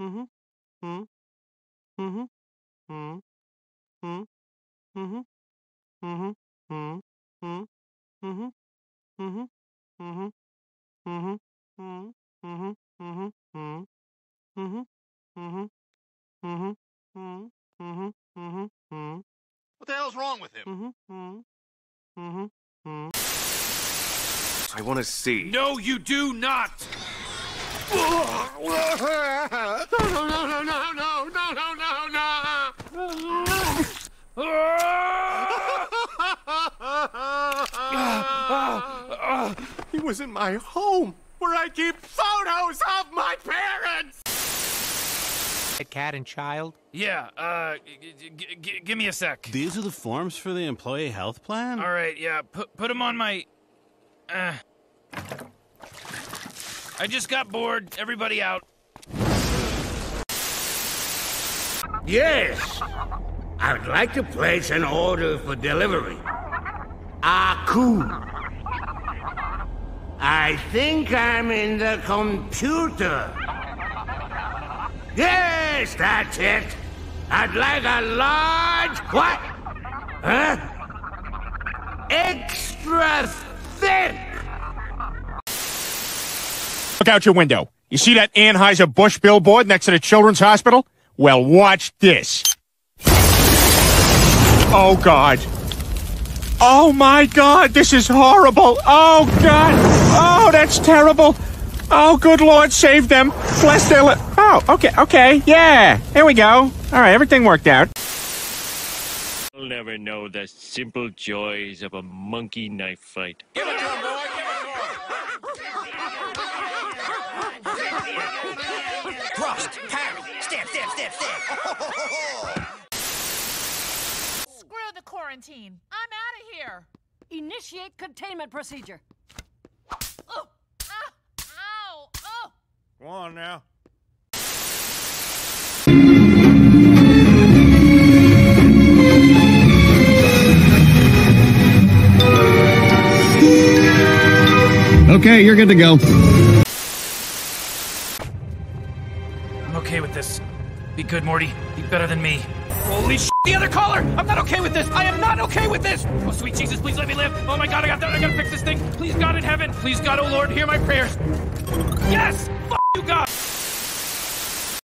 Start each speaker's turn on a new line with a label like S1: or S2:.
S1: Mm-hmm. Mm. Mm-hmm. Mm. Mm. Mm-hmm. Mm-hmm. Mm. Mm. Mm-hmm. Mm-hmm. Mm-hmm. Mm-hmm. Mm. Mm-hmm. Mm-hmm. Mm. Mm-hmm. Mm-hmm. Mm-hmm. Mm. Mm-hmm. Mm-hmm. Mm. What the hell's wrong with him? Mm-hmm. Mm. Mm-hmm. Mm.
S2: I want to see.
S3: No, you do not! No, no, no,
S4: no, no, no, no, no, no, no. He was in my home, where I keep photos of my parents.
S5: A Cat and child.
S3: Yeah, uh, g- g- give me a sec.
S6: These are the forms for the employee health plan?
S3: All right, yeah, put put them on my. Uh, I just got bored. Everybody out.
S7: Yes. I would like to place an order for delivery. Aku. I think I'm in the computer. Yes, that's it. I'd like a large what? Huh? Extra thick.
S8: Look out your window. You see that Anheuser-Busch billboard next to the Children's Hospital? Well, watch this. Oh, God. Oh, my God, this is horrible. Oh, God. Oh, that's terrible. Oh, good Lord, save them. Bless their li- Oh, okay, okay, yeah. There we go. All right, everything worked out.
S9: You'll never know the simple joys of a monkey knife fight.
S10: Thrust, parry, step, step, step, step.
S11: Screw the quarantine. I'm out of here.
S12: Initiate containment procedure.
S11: Oh, ah, ow, oh.
S4: Go on now.
S13: Okay, you're good to go.
S3: I'm okay with this. Be good, Morty. Be better than me. Holy sh! The other caller! I'm not okay with this! I am not okay with this! Oh, sweet Jesus, please let me live! Oh my god, I got that! I gotta fix this thing! Please, God in heaven! Please, God, oh Lord, hear my prayers! Yes!